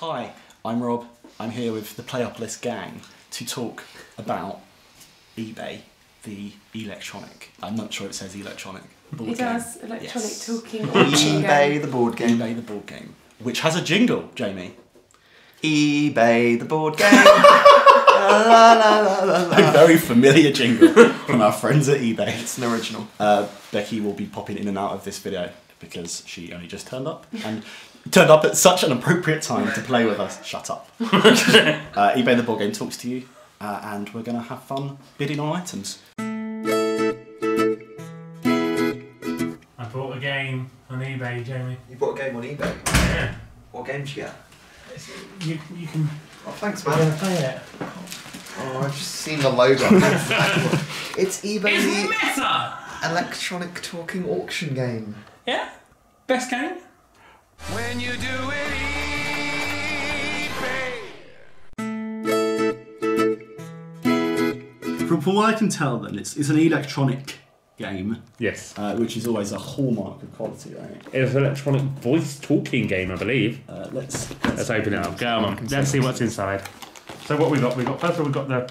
Hi, I'm Rob. I'm here with the Playopolis gang to talk about eBay, the electronic. I'm not sure it says electronic. board He game. does electronic Yes. talking auction eBay, game. the board game. eBay, the board game, which has a jingle, Jamie. eBay, the board game. la, la, la, la, A very familiar jingle from our friends at eBay. It's an original. Uh, Becky will be popping in and out of this video because she only just turned up and turned up at such an appropriate time to play with us. Shut up. uh, eBay the board game talks to you, uh, and we're going to have fun bidding on items. I bought a game on eBay, Jamie. You bought a game on eBay. Yeah. What game did you get? You, you can Oh, thanks, yeah, man. play it. Oh, I've just seen the logo. it's eBay, It's the Meta! electronic talking auction game. Yeah? Best game? When you do it From, from what I can tell, then it's it's an electronic game, Yes. uh, which is always a hallmark of quality, right? It's an electronic voice talking game, I believe. Uh, let's, Let's open it up. Go on. Let's see what's inside. So what we got? We got first of all we've got the.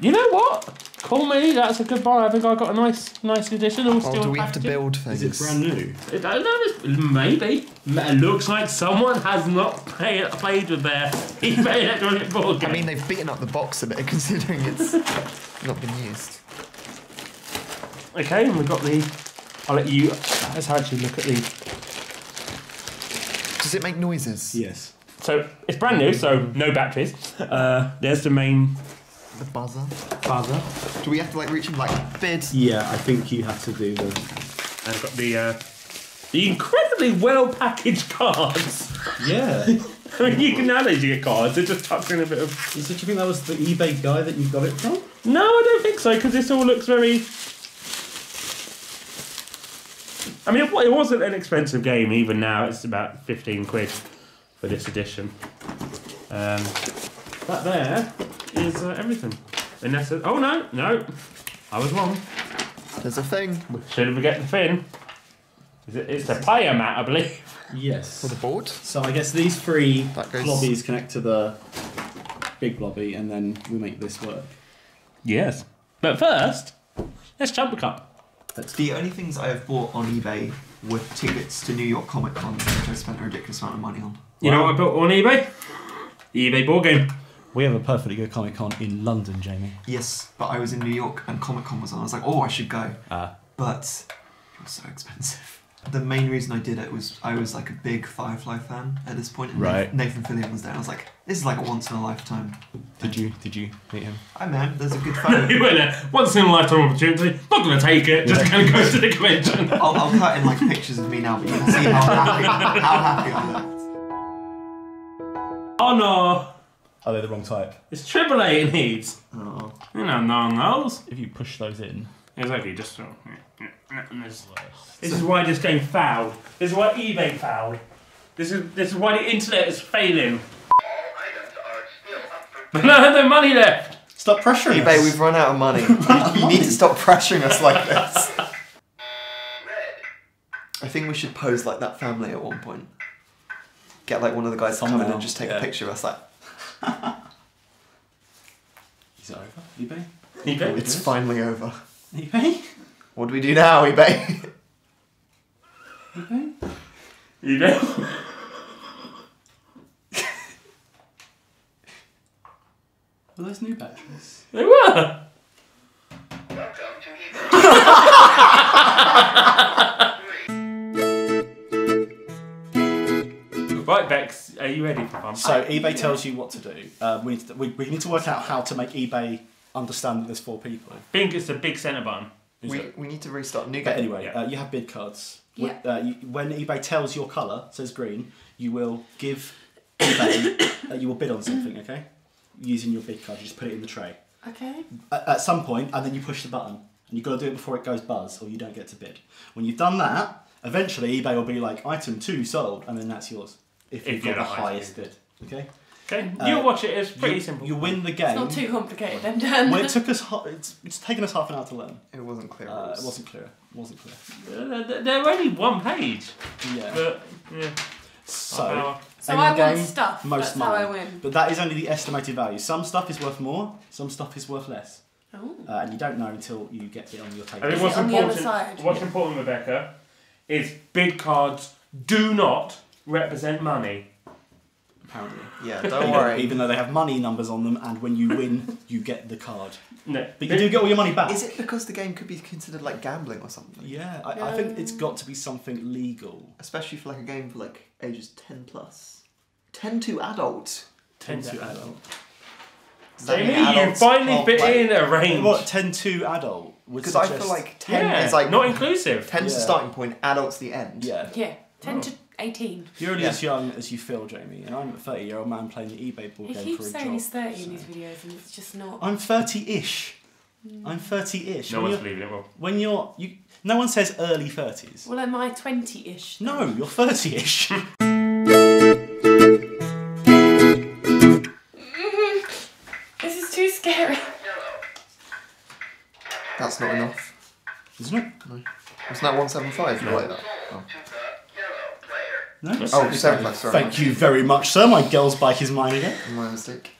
You know what? Call me. That's a good buy. I think I got a nice, nice edition. All Oh, still do we have to packaging. build things? Is it brand new? I don't know. it's- Maybe. It looks like someone has not play, played with their eBay electronic board game. I mean, they've beaten up the box a bit considering it's not been used. Okay, and we've got the. I'll let you. Let's actually look at the. Does it make noises? Yes. So it's brand new, so no batteries. Uh, there's the main The buzzer. buzzer. Do we have to like reach and like bid? Yeah, I think you have to do the. I've got the uh, the incredibly well packaged cards. Yeah. I mean, you can nowadays you get cards. They're just tucked in a bit of. Is it, do you think that was the eBay guy that you got it from? No, I don't think so because this all looks very. I mean, it, it wasn't an expensive game. Even now, it's about fifteen quid for this edition. Um, that there is uh, everything. And that's it. Oh no, no, I was wrong. There's a thing Should we get the fin. Is it, it's the player mat, I believe. Yes. for the board. So I guess these three That goes- blobbies connect to the big blobby, and then we make this work. Yes. But first, let's jump the cup. The only things I have bought on eBay were tickets to New York Comic Con, which I spent a ridiculous amount of money on. You know what I bought on eBay? eBay board game. We have a perfectly good Comic Con in London, Jamie. Yes, but I was in New York and Comic Con was on. I was like, oh, I should go. Ah. But it was so expensive. The main reason I did it was I was like a big Firefly fan at this point. And Right. Nathan Fillion was there. I was like, this is like a once in a lifetime. Did you did you meet him? Hi man, there's a good photo. you went there. Once in a lifetime opportunity. Not going to take it. Just going to go to the convention. I'll, I'll cut in like pictures of me now, but you can see how happy, how happy I looked. Oh no. Are they the wrong type? It's triple A it needs. Oh. You know, no one knows. If you push those in, Exactly, just. uh, and This, this is why this game fouled. This is why eBay fouled. This is this is why the internet is failing. But I have no money left. stop pressuring eBay, us. we've run out of money. You, you need to stop pressuring us like this. I think we should pose like that family at one point. Get like one of the guys to come in and just take yeah. a picture of us like, Is it over? eBay? eBay. Oh, it's finally over. eBay? What do we do now, eBay? eBay? eBay. Are those new batteries? They were. Right, Bex, are you ready for fun? So eBay tells you what to do. Uh, we, need to, we, we need to work out how to make eBay understand that there's four people. I think it's the big centre button. Is We, it? we need to restart new But anyway, Yeah. uh, you have bid cards. Yeah. Wh- Uh, you, when eBay tells your colour, says green, you will give eBay, uh, you will bid on something, okay? Using your bid card, you just put it in the tray. Okay. At, at some point, and then you push the button. And you've got to do it before it goes buzz, or you don't get to bid. When you've done that, eventually eBay will be like, item two sold, and then that's yours. If, If you've you're got the the highest highest bid. Okay? Okay, Uh, you'll watch it. It's pretty you, simple. You win the game. It's not too complicated then, Dan. well, it took us. It's, it's taken us half an hour to learn. It wasn't clear. Uh, it wasn't clear. It wasn't clear. Uh, they're- They're only one page, Yeah. but yeah. So, Half So I Endgame, want stuff. most That's money. how I win. But that is only the estimated value. Some stuff is worth more, some stuff is worth less. Oh. Uh, and you don't know until you get it on your table. I mean, what's on the other important? side? What's important, Rebecca, is bid cards do not represent money. apparently. Yeah, don't worry. Even though they have money numbers on them, and when you win, you get the card. No, But you do get all your money back. Is it because the game could be considered like gambling or something? Yeah, I, I think it's got to be something legal. Especially for like a game for like ages 10 plus. 10 to adult. Ten to adult. Does that Jamie, you adults finally can't fit play? in a range. What ten to adult would Because I suggest? feel like 10 yeah, is like. not inclusive. 10's the Yeah. starting point, adult's the end. yeah, Yeah, 10 to 18. you're only Yeah. as young as you feel, Jamie, and I'm a thirty-year-old man playing the eBay board He game keeps for a saying job. he's 30 in these videos and it's just not. I'm thirty-ish. I'm thirty-ish. No when, one's you're, believing it. Well, when you're you, no one says early thirties. Well, am I 20 ish? No, you're thirty-ish. This is too scary. That's not enough. Isn't it? Wasn't that 175? No. Like that? Oh, No. oh seven bucks, sorry. Thank you very much, sir. My girl's bike is mine again. My mistake.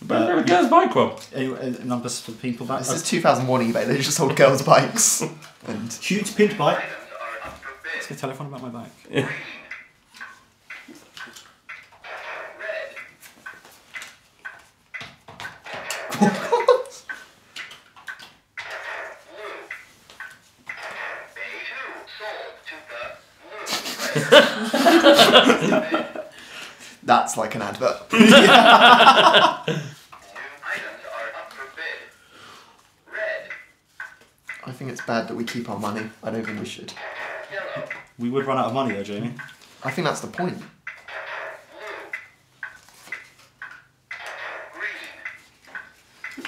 but Uh, girls' bike club. Any, any numbers for people back? This is 2001 eBay, they just sold girls' bikes. and Huge pink bike. Let's go tell everyone about my bike. that's like an advert. Items are up for bid. Red, I think it's bad that we keep our money. I don't think we should. yellow, We would run out of money though, Jamie. I think that's the point. blue, green.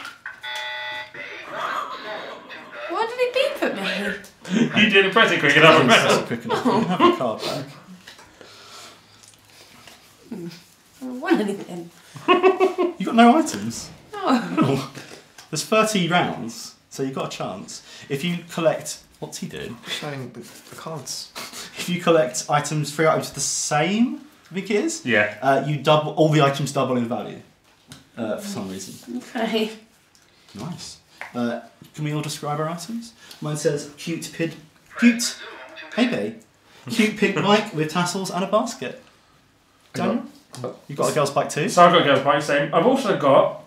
Why did it beep at me? you didn't press it quick enough. That's remember? quick enough. You can have your card back. I don't anything. You got no items. Oh. Oh. There's 30 rounds, so you've got a chance. If you collect, what's he doing? Showing the, the cards. If you collect items, three items the same, I think it is. Yeah. Uh, you double all the items double in value. Uh, for some reason. Okay. Nice. Uh, can we all describe our items? Mine says cute pid, cute, hey babe, cute pink bike with tassels and a basket. I got- Daniel, you got a girl's bike too. So I've got girls' bike. Same. I've also got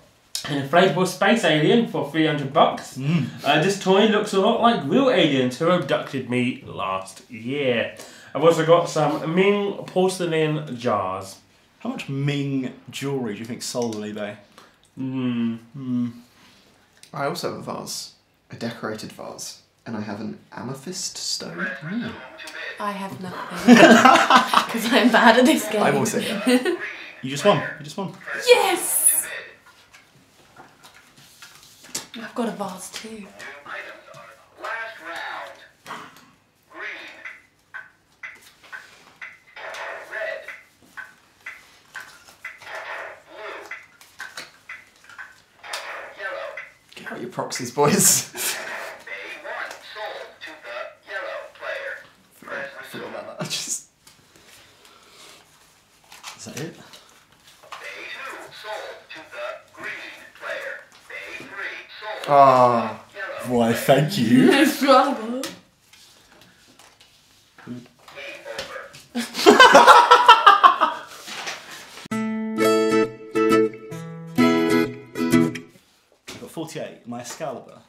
an inflatable space alien for 300 bucks. Mm. Uh, this toy looks a lot like real aliens who abducted me last year. I've also got some Ming porcelain jars. How much Ming jewellery do you think sold on eBay? Hmm. Hmm. I also have a vase, a decorated vase, and I have an amethyst stone. I have nothing. Because I'm bad at this game. I'm also. You just won. You just won. Yes! I've got a vase too. Items are last round. Green. Red. Blue. Yellow. Get out your proxies, boys. A1 sold to the yellow player. Press I forgot resume. about that. I just. Is that it? A2 sold to the green player. A3 sold Ah. to the yellow. Why, thank you. It's incredible. I've got 48. My Excalibur,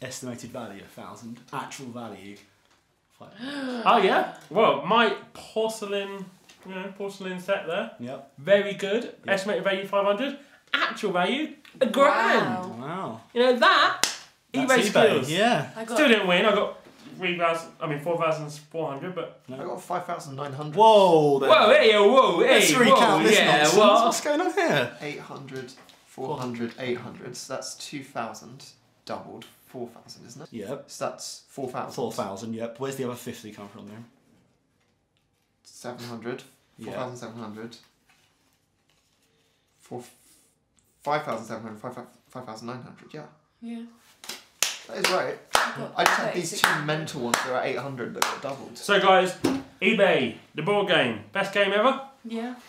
estimated value 1,000. Actual value, Oh yeah. Well, my porcelain, you know, porcelain set there, Yep. very good. Yeah. Estimated value 500. Actual value a grand. Wow. Wow. You know that. That's eBay eBay. skills. Yeah. I got Still didn't win. I got three thousand. I mean four thousand four hundred. But I got 5,900. Whoa. there- whoa, hey, whoa, hey, Let's whoa, this yeah, nonsense. what? What's going on here? 800, 400, 800. So that's 2,000 doubled. 4,000, isn't it? Yep. So that's 4,000. 4,000, yep. Where's the other 50 come from there? 700. Yeah. 4,700. Four, 5,700. 5,900. Yeah. Yeah. That is right. I just had these two mental ones that are 800 that got doubled. So guys, eBay, the board game, best game ever. Yeah.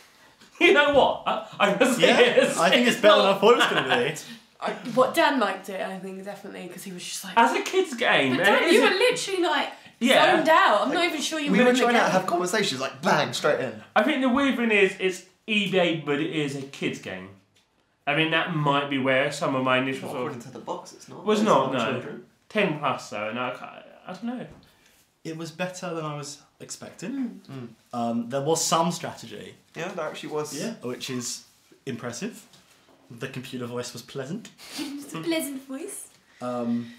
You know what? I, I'm gonna say Yeah, it's, I think it's better than I thought it was going to be. I, what Dan liked it, I think definitely because he was just like. As a kid's game, but Dan, you were literally like Yeah. zoned out. I'm not even sure you We were were in the trying to game. have conversations like bang straight in. I think the weird thing is it's eBay, but it is a kids game. I mean, that might be where some of my initial Not sort according of to the box, it's not. was It's not no children. ten plus though, and I, I don't know. It was better than I was expecting. Hmm. Um, there was some strategy, Yeah, that actually was. Yeah, which is impressive. The computer voice was pleasant. It's a pleasant voice. Um,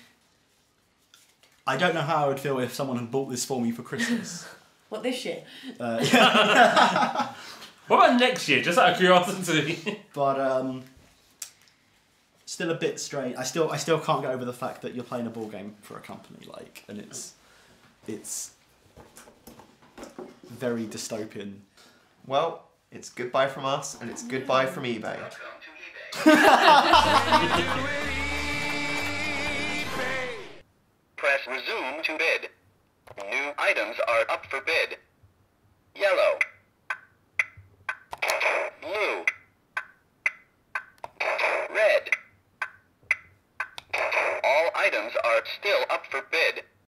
I don't know how I would feel if someone had bought this for me for Christmas. What this year? uh, What about next year? Just out of curiosity. but um, still a bit strange. I still, I still can't get over the fact that you're playing a ball game for a company, like, and it's, it's very dystopian. Well, it's goodbye from us and it's goodbye from eBay. Welcome to eBay. Press resume to bid. New items are up for bid. Yellow. Blue. Red. All items are still up for bid.